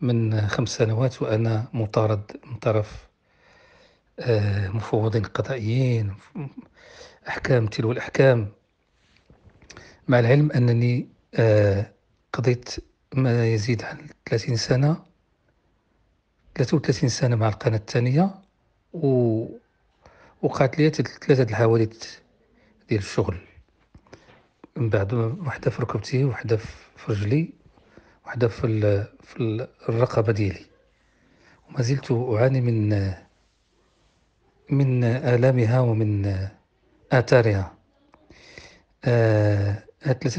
من خمس سنوات وأنا مطارد من طرف آه، مفوضين قضائيين أحكام تلو الأحكام. مع العلم أنني آه، قضيت ما يزيد عن 30 سنة 33 سنة مع القناة الثانية وقعت لي ثلاثة الحوادث ديال الشغل. من بعد وحدة في ركبتي وحدة في رجلي. وحدة في, في الرقبة ديالي. وما زلت أعاني من من آلامها ومن آثارها. آه هاد ثلاث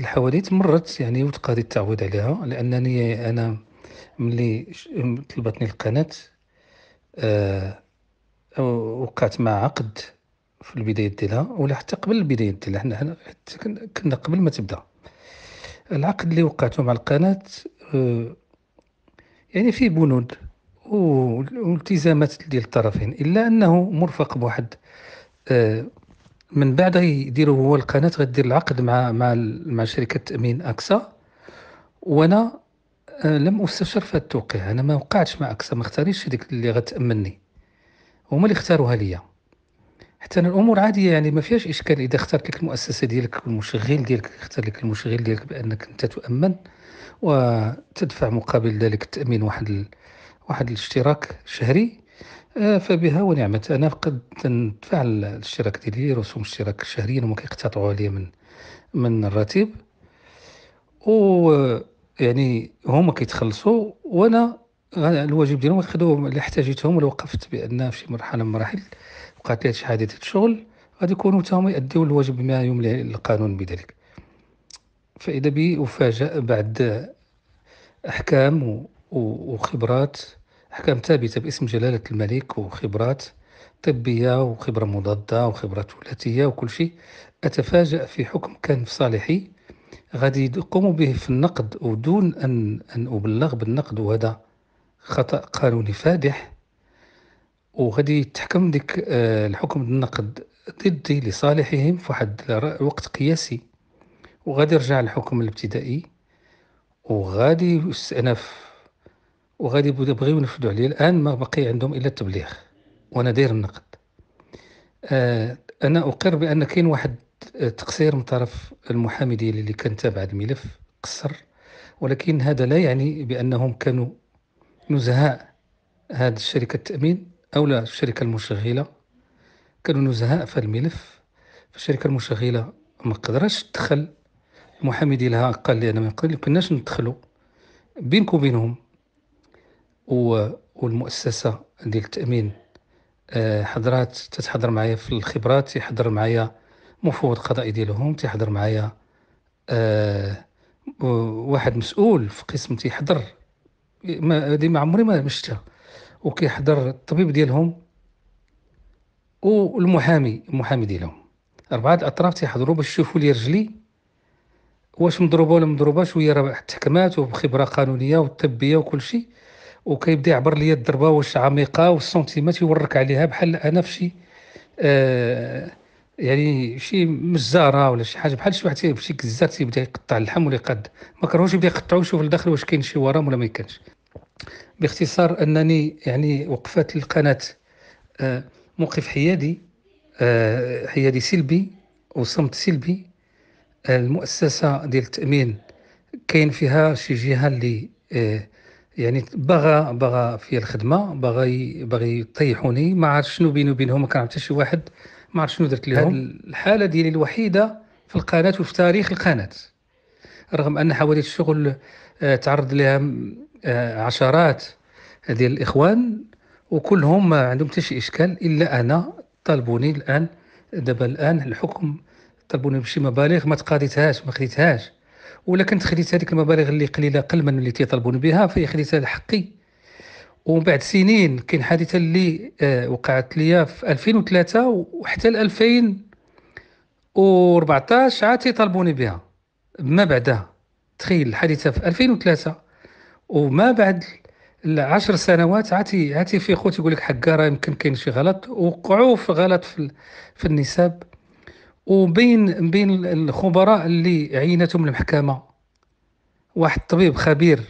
مرت يعني وتقاضي التعويض عليها لأنني أنا ملي طلبتني القناة آه وقعت مع عقد في البداية ديالها ولا حتى قبل البداية ديالها حنا كنا قبل ما تبدأ. العقد اللي وقعته مع القناة آه، يعني فيه بنود والتزامات ديال الطرفين إلا أنه مرفق بواحد آه، من بعد يديروا هو القناة غدير العقد مع مع مع شركة تأمين أكسا وأنا آه، لم أستشر في التوقيع أنا ما وقعتش مع أكسا ما اختاريش هذيك اللي غتأمنني هما اللي اختاروها ليا. حتى أنا الأمور عادية يعني ما فيهاش إشكال إذا اخترت لك المؤسسة ديالك والمشغل ديالك اختار لك المشغل ديالك بأنك أنت تؤمن. وتدفع مقابل ذلك التأمين واحد ال... واحد الاشتراك شهري. آه، فبها ونعمت. أنا قد ندفع الاشتراك ديالي رسوم اشتراك شهريا وما كيقتطعوا عليا من من الراتب. و يعني هما كيتخلصوا وأنا الواجب ديالهم ياخذوه اللي احتاجتهم ولو وقفت بأن في شي مرحلة من المراحل وقعت لي شي حادثه شغل غادي يكونوا تاهم يأديو الواجب بما يملي القانون بذلك. فإذا بي أفاجأ بعد أحكام وخبرات أحكام ثابتة باسم جلالة الملك وخبرات طبية وخبرة مضادة وخبرة ثلاثية وكل شيء أتفاجأ في حكم كان في صالحي غادي يقوموا به في النقد ودون أن أن أبلغ بالنقد وهذا خطأ قانوني فادح. وغادي تحكم ديك آه، الحكم النقد ضدي لصالحهم في واحد وقت قياسي. وغادي يرجع الحكم الابتدائي وغادي يستأنف وغادي يبغيو ينفذوا عليه. الآن ما بقي عندهم إلا التبليغ وأنا داير النقد. آه أنا أقر بأن كاين واحد تقصير من طرف المحامي ديالي اللي كان تابع الملف قصر ولكن هذا لا يعني بأنهم كانوا نزهاء هذه الشركة التأمين أو لا الشركة المشغلة. كانوا نزهاء في الملف فالشركة المشغلة ما قدرش تدخل المحامي ديالها قال لي أنا ما كناش ندخلوا بينك وبينهم. والمؤسسة ديال التأمين آه، حضرات تتحضر معايا في الخبرات يحضر معايا مفوض قضائي ديالهم تيحضر معايا أه واحد مسؤول في قسم تيحضر. هذه ما عمري ما شفتها وكيحضر الطبيب ديالهم والمحامي المحامي ديالهم. أربعة الأطراف تيحضروا باش يشوفوا لي رجلي. واش مضروبة ولا مضروبه شوية راه تحكمات وبخبرة قانونية وطبية وكل شيء وكيبدا يعبر لي الضربة واش عميقة والسنتيمات يورك عليها بحال أنا في شي آه يعني شي مزاره ولا شي حاجة بحال شي واحد في شي كزار تيبدا يقطع اللحم ولا يقد ما كرهوش يبدا يقطعو يشوف لداخل واش كاين شي ورم ولا ما كانش باختصار أنني يعني وقفات القناه آه موقف حيادي آه حيادي سلبي وصمت سلبي. المؤسسة ديال التأمين كاين فيها شي جهة اللي آه، يعني باغا باغا فيا الخدمة باغا باغي يطيحوني. ما عرفت شنو بيني وبينهم ما كان حتى شي واحد ما عرفت شنو درت لهم. الحالة ديالي الوحيدة في القناة وفي تاريخ القناة. رغم أن حوادث الشغل آه، تعرض لها آه، عشرات ديال الإخوان وكلهم ما عندهم حتى شي إشكال إلا أنا طالبوني الآن دابا الآن الحكم طلبوني بشي مبالغ ما تقاضيتهاش ما خديتهاش. ولا كنت خديت هذيك المبالغ اللي قليلة قل من اللي تيطلبوني بها فهي خديتها لحقي. ومن بعد سنين كاين حادثة اللي آه وقعت ليا في 2003 وحتى ل 2014 عاد تيطالبوني بها. ما بعدها. تخيل الحادثة في 2003 وما بعد عشر سنوات عاتي عاتي في خوت يقول لك حقا راه يمكن كاين شي غلط. وقعوا في غلط في, في النساب وبين بين الخبراء اللي عينتهم المحكمة. واحد طبيب خبير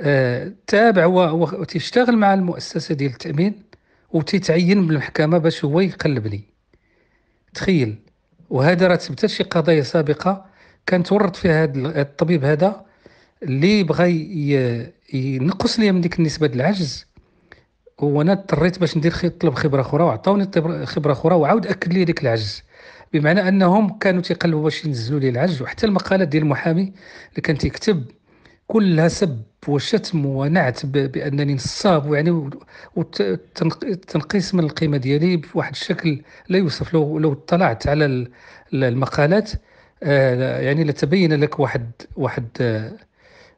آه، تابع وتشتغل مع المؤسسة ديال التأمين وتيتعين بالمحكمة باش هو يقلبني. تخيل. وهذا راه تثبتت شي قضايا سابقة كان تورط فيها هذا الطبيب هذا اللي بغى ينقص لي من ديك النسبة ديال العجز. وأنا اضطريت باش ندير طلب خبرة أخرى وعطاوني خبرة أخرى وعاود أكد لي ديك العجز. بمعنى أنهم كانوا تيقلبوا باش ينزلوا لي العجز وحتى المقالات ديال المحامي اللي كان تيكتب كلها سب وشتم ونعت بأنني نصاب ويعني وتنقيس من القيمة ديالي بواحد الشكل لا يوصف لو لو اطلعت على المقالات آه، يعني لتبين لك واحد واحد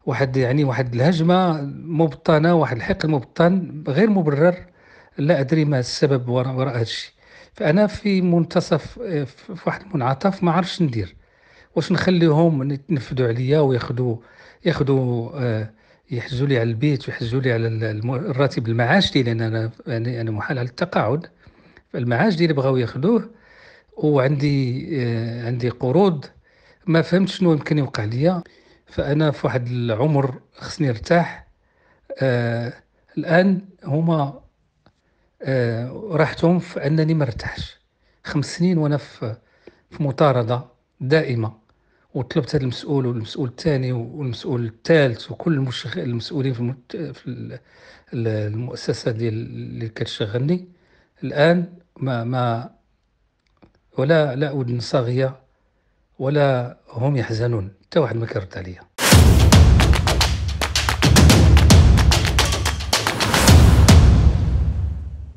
واحد يعني واحد الهجمة مبطنة واحد الحقد مبطن غير مبرر لا أدري ما السبب وراء هذا الشيء فأنا في منتصف في واحد المنعطف ما عرفش ندير. واش نخليهم يتنفذوا عليا وياخذوا ياخذوا آه، يحجزوا لي على البيت ويحجزوا لي على الراتب المعاش ديالي أنا يعني أنا محال على التقاعد. فالمعاش ديالي بغاو ياخذوه وعندي آه، عندي قروض. ما فهمتش شنو يمكن يوقع ليا. فأنا في واحد العمر خصني نرتاح آه الآن هما راحتهم في أنني ما ارتاحش. خمس سنين وأنا في مطاردة دائمة وطلبت هذا المسؤول والمسؤول الثاني والمسؤول الثالث وكل المسؤولين في, في المؤسسة ديال اللي كتشغلني. الآن ما ما ولا لا اذن صاغيه ولا هم يحزنون. حتى واحد ما كرد عليا.